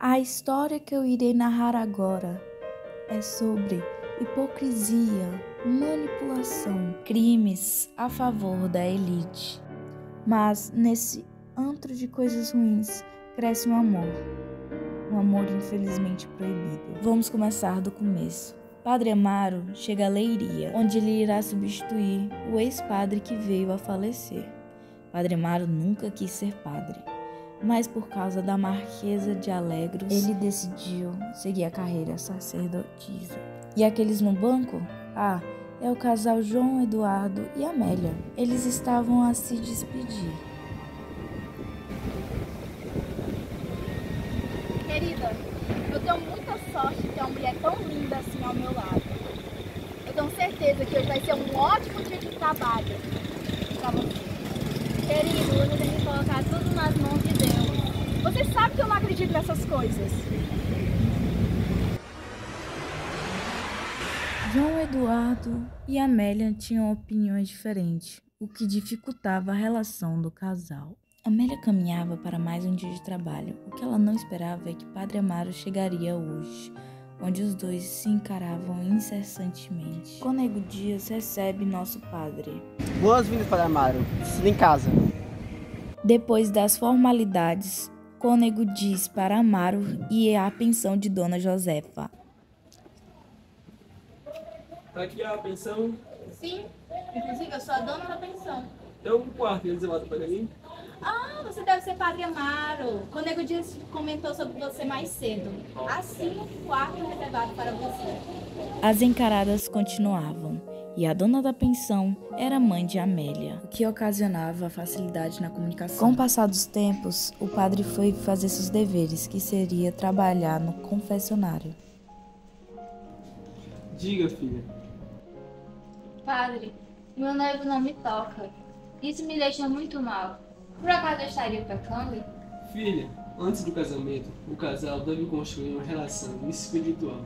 A história que eu irei narrar agora é sobre hipocrisia, manipulação, crimes a favor da elite. Mas nesse antro de coisas ruins cresce um amor, um amor infelizmente proibido. Vamos começar do começo. Padre Amaro chega a Leiria, onde ele irá substituir o ex-padre que veio a falecer. Padre Amaro nunca quis ser padre, mas por causa da Marquesa de Alegros, ele decidiu seguir a carreira sacerdotisa. E aqueles no banco? Ah, é o casal João Eduardo e Amélia. Eles estavam a se despedir. Querida, eu tenho muita sorte de ter uma mulher tão linda assim ao meu lado. Eu tenho certeza que hoje vai ser um ótimo dia de trabalho pra você. Querido, você tem que colocar tudo nas mãos de Deus. Você sabe que eu não acredito nessas coisas. João Eduardo e Amélia tinham opiniões diferentes, o que dificultava a relação do casal. Amélia caminhava para mais um dia de trabalho. O que ela não esperava é que Padre Amaro chegaria hoje, onde os dois se encaravam incessantemente. Conego Dias recebe nosso padre. Boas-vindas, Padre Amaro. Em casa. Depois das formalidades, Cônego diz para Amaro ir à pensão de Dona Josefa. Tá aqui a pensão. Sim, inclusive eu sou a dona da pensão. Tem um quarto reservado para mim? Ah, você deve ser Padre Amaro. O Nego Dias comentou sobre você mais cedo. Assim, um quarto reservado para você. As encaradas continuavam, e a dona da pensão era mãe de Amélia, o que ocasionava facilidade na comunicação. Com o passar dos tempos, o padre foi fazer seus deveres, que seria trabalhar no confessionário. Diga, filha. Padre, meu noivo não me toca. Isso me deixa muito mal. Por acaso eu estaria pecando? Filha, antes do casamento, o casal deve construir uma relação espiritual.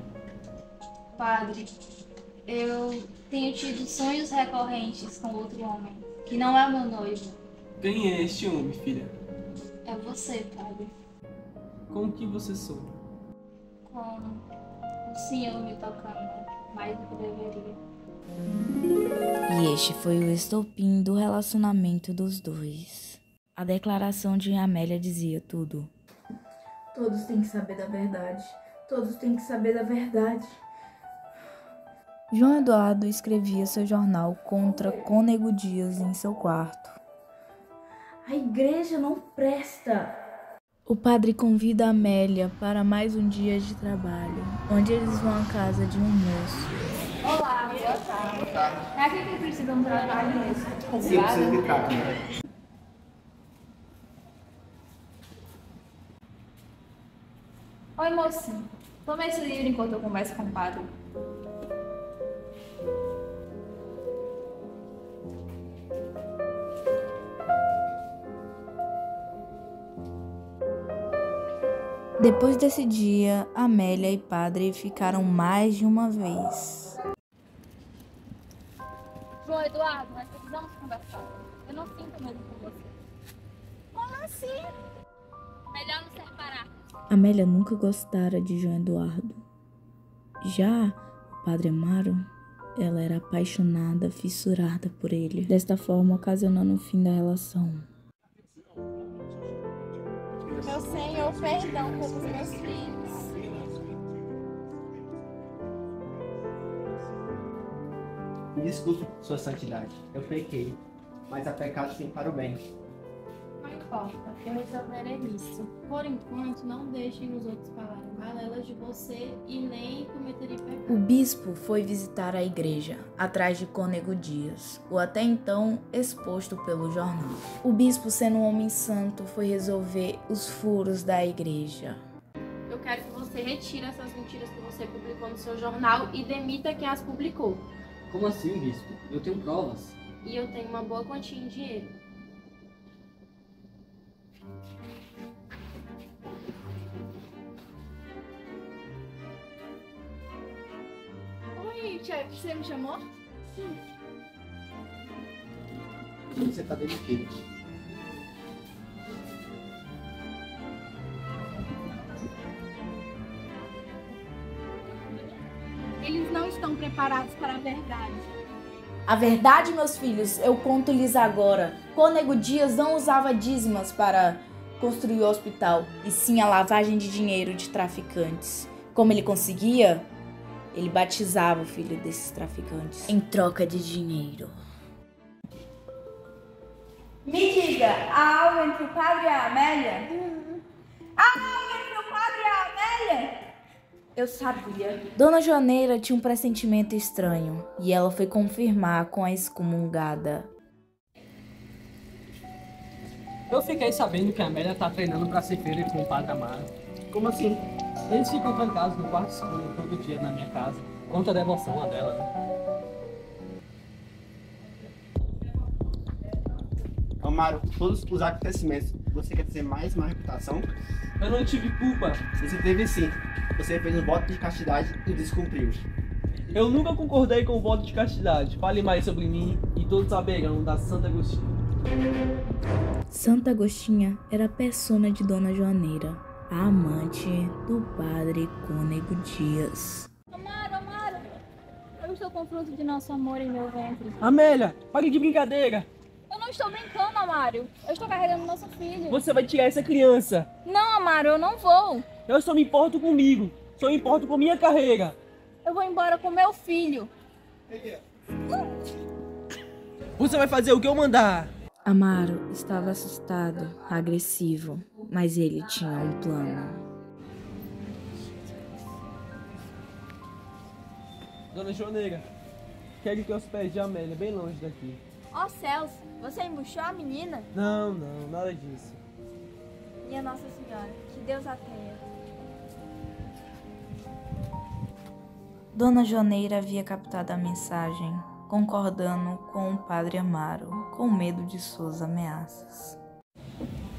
Padre, eu tenho tido sonhos recorrentes com outro homem, que não é meu noivo. Quem é este homem, filha? É você, padre. Com o que você sonha? Com o senhor me tocando mais do que deveria. E este foi o estopim do relacionamento dos dois. A declaração de Amélia dizia tudo. Todos têm que saber da verdade. Todos têm que saber da verdade. João Eduardo escrevia seu jornal contra Cônego Dias em seu quarto. A igreja não presta. O padre convida Amélia para mais um dia de trabalho, onde eles vão à casa de um moço. Olá, boa tarde. Boa tarde. É aqui que precisa um trabalho mesmo. Sim, precisa de carta. Oi, mocinho. Toma esse livro enquanto eu converso com o padre. Depois desse dia, Amélia e Padre ficaram mais de uma vez. João Eduardo, nós precisamos conversar. Eu não sinto mesmo com você. Como assim? Melhor nos separarmos. Amélia nunca gostara de João Eduardo. Já o Padre Amaro, ela era apaixonada, fissurada por ele, desta forma ocasionando o fim da relação. Meu Senhor, perdão pelos meus filhos. Me desculpe, Sua Santidade. Eu pequei. Mas há pecado sim para o bem. Eu resolverei isso. Por enquanto, não deixem os outros falarem de você e nem cometerem O pecado. bispo foi visitar a igreja, atrás de Cônego Dias, o até então exposto pelo jornal. O bispo, sendo um homem santo, foi resolver os furos da igreja. Eu quero que você retire essas mentiras que você publicou no seu jornal e demita quem as publicou. Como assim, bispo? Eu tenho provas. E eu tenho uma boa quantia em dinheiro. Tia, você me chamou? Sim. Você tá aqui. Eles não estão preparados para a verdade. A verdade, meus filhos, eu conto-lhes agora. Cônego Dias não usava dízimas para construir o hospital, e sim a lavagem de dinheiro de traficantes. Como ele conseguia? Ele batizava o filho desses traficantes em troca de dinheiro. Me diga, há algo entre o padre e a Amélia? Há algo entre o padre e a Amélia? Eu sabia. Dona Joaneira tinha um pressentimento estranho e ela foi confirmar com a excomungada. Eu fiquei sabendo que a Amélia tá treinando pra ser feira com o Padre Amaro. Como assim? Eles ficam trancados no quarto escuro todo dia na minha casa. Conta a devoção a dela, né? Amaro, todos os acontecimentos, você quer dizer mais uma reputação? Eu não tive culpa. Você teve sim. Você fez um voto de castidade e descumpriu. Eu nunca concordei com o voto de castidade. Fale mais sobre mim e todos saberão da Santa Agostinho. Santa Agostinha era a persona de Dona Joaneira, a amante do padre Cônego Dias. Amaro, Amaro, eu estou com o fruto de nosso amor em meu ventre. Amélia, pare de brincadeira. Eu não estou brincando, Amário. Eu estou carregando nosso filho. Você vai tirar essa criança. Não, Amaro, eu não vou. Eu só me importo comigo. Só me importo com minha carreira. Eu vou embora com meu filho. Você vai fazer o que eu mandar. Amaro estava assustado, agressivo, mas ele tinha um plano. Dona Joaneira, quero que os pés de Amélia bem longe daqui. Ó céus, você embuchou a menina? Não, não, nada disso. Minha Nossa Senhora, que Deus a tenha. Dona Joaneira havia captado a mensagem, concordando com o padre Amaro, com medo de suas ameaças.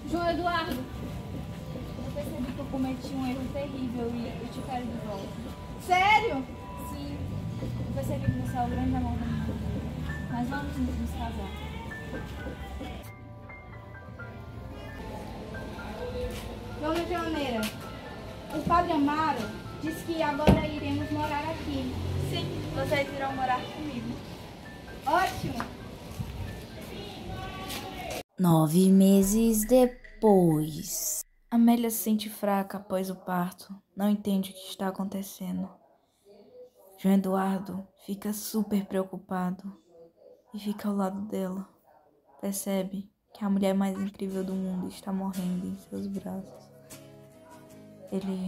João Eduardo, eu percebi que eu cometi um erro terrível e eu te quero de volta. Sério? Sim, eu percebi que você é o grande amor da minha vida. Mas vamos nos casar. Dona Joaneira, o padre Amaro disse que agora iremos morar aqui. Sim, vocês irão morar comigo. Ótimo! Nove meses depois. Amélia se sente fraca após o parto. Não entende o que está acontecendo. João Eduardo fica super preocupado e fica ao lado dela. Percebe que a mulher mais incrível do mundo está morrendo em seus braços. Ele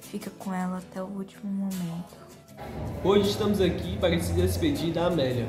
fica com ela até o último momento. Hoje estamos aqui para se despedir da Amélia.